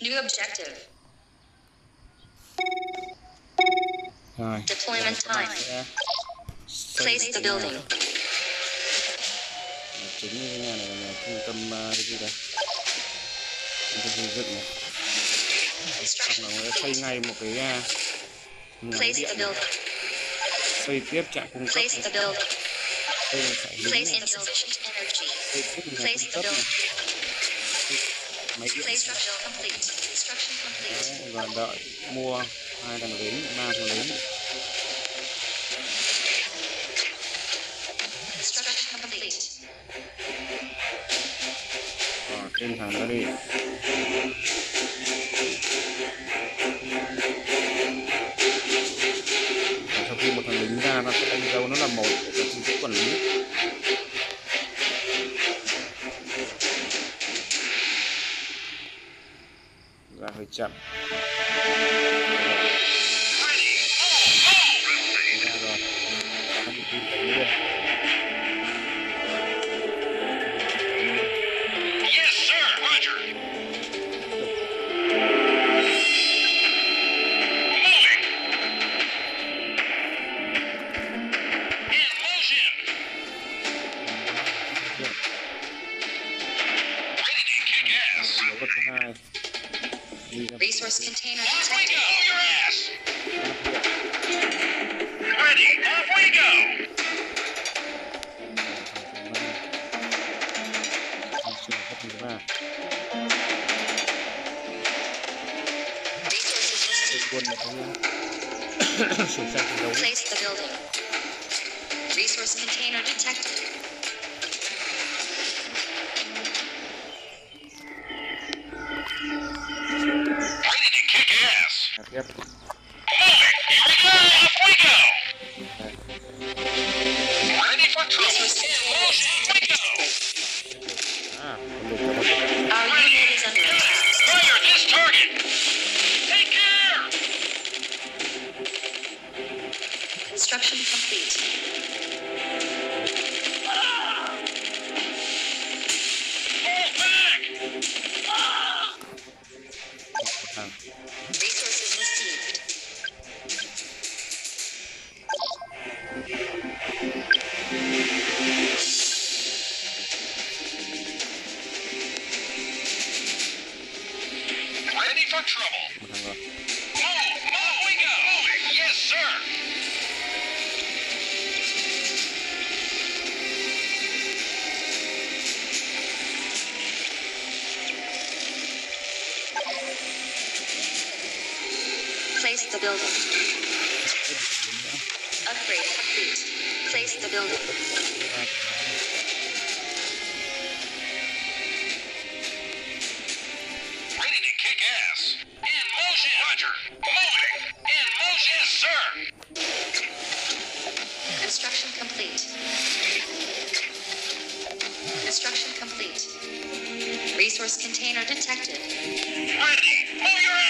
New objective. rồi Deployment time. Place the cái building. nhà- nhà chính như thế này là nhà trung tâm ờ, cái gì đây trung tâm xây dựng này xong là người xây ngay một cái nhà Place điện này. xây tiếp trạm cung cấp Place này. đây là phải lính Place tiếp nhà Place cung the cấp này building mấy cái Đấy, và đợi mua hai thằng lính ba thằng lính rồi thêm thằng đó đi. Chậm Resources listed. sửa sang chiến đấu Place the building. Resource container detected. Ready to kick ass. tiếp Moving. Here we go. Off we go. Ready for trouble. Construction complete. Place the building. Upgrade complete. Place the building. Ready to kick ass. In motion. Roger. Moving. In motion. Sir. Construction complete. Construction complete. Resource container detected. Ready. Move your ass.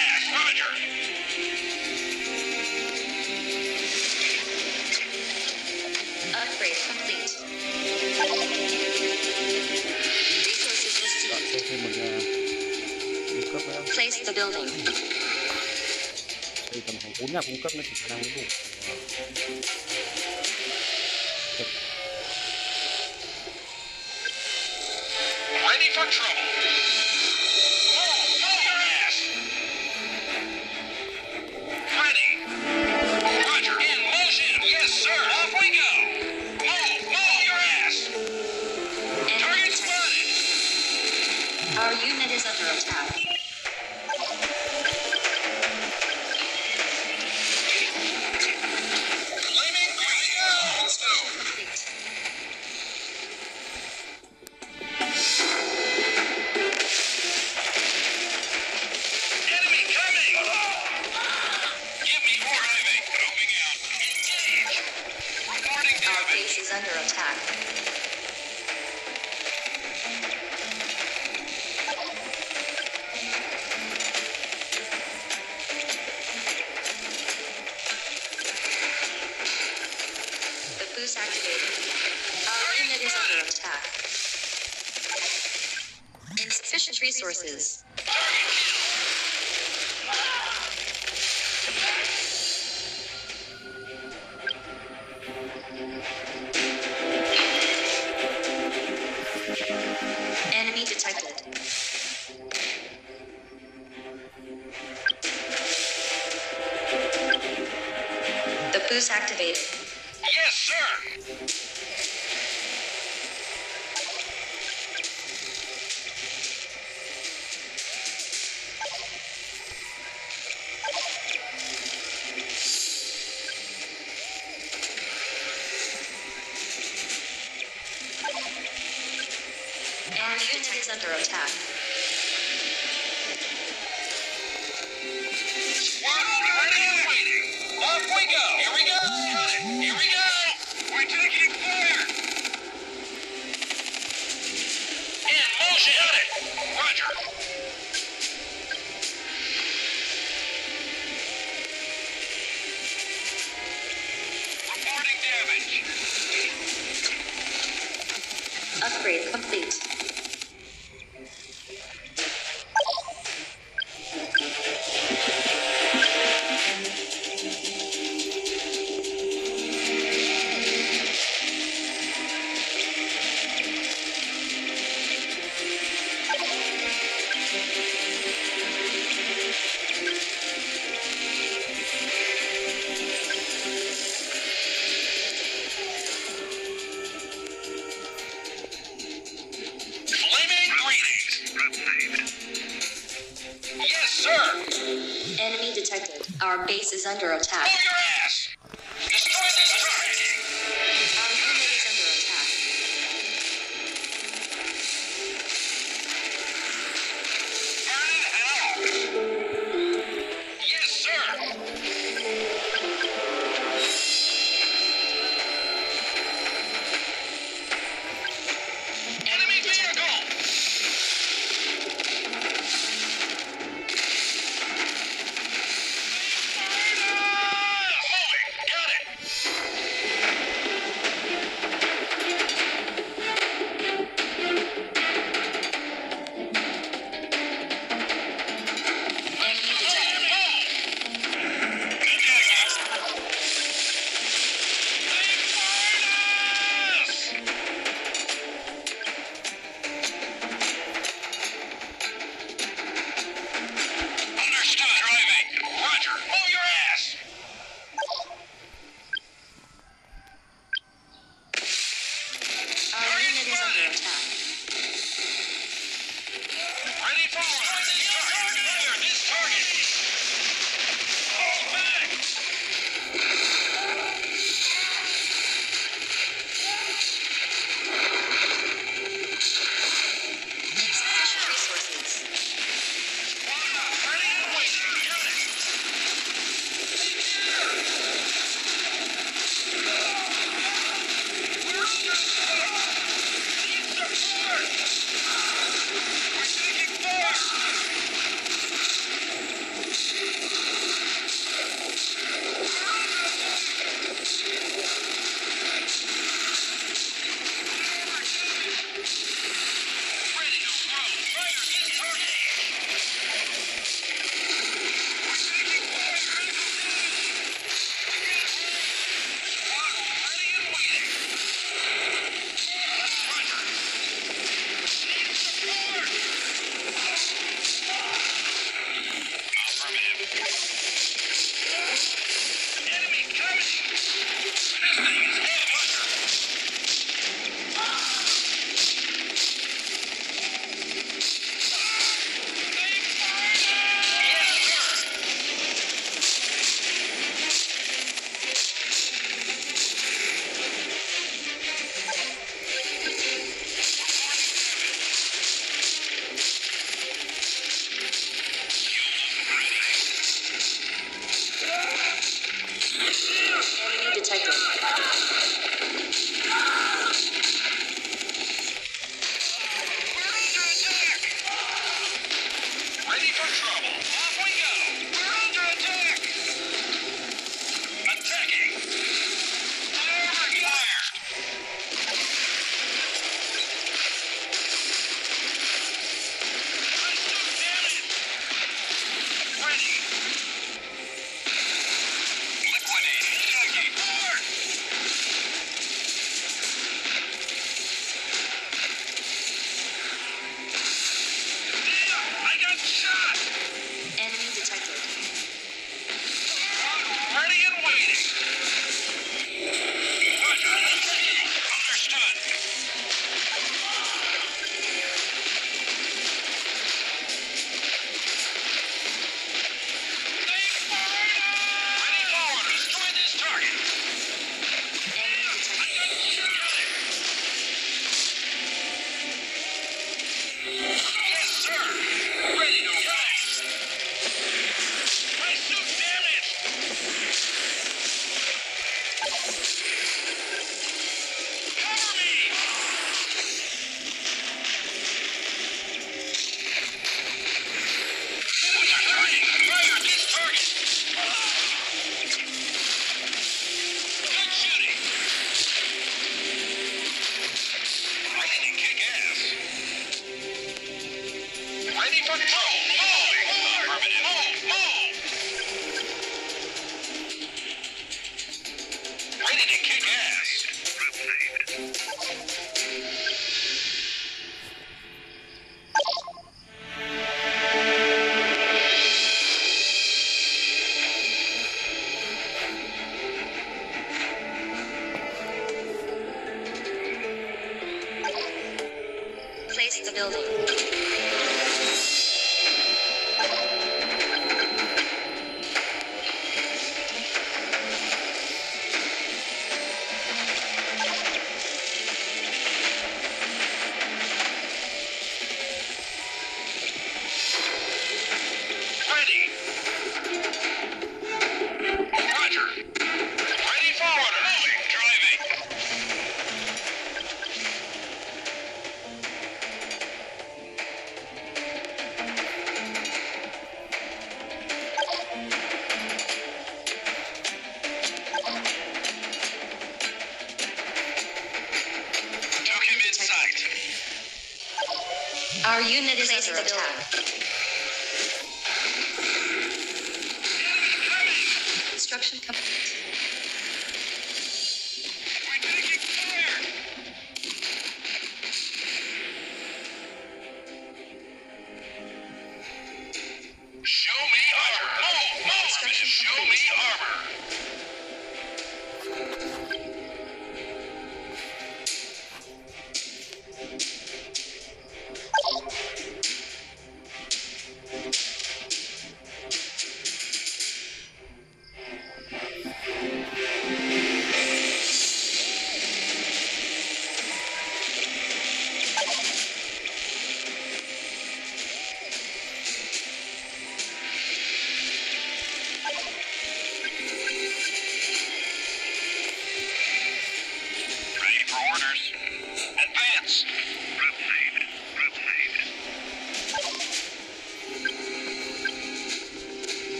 Place the building. đây tầm khoảng bốn nhà cung cấp nữa thì khả năng đủ Ready for trouble. Attack. Insufficient resources. Our unit is under attack. Waiting. Off we go. Here we go. Here we go. We're taking fire. In motion. It. Roger. Reporting damage. Upgrade complete.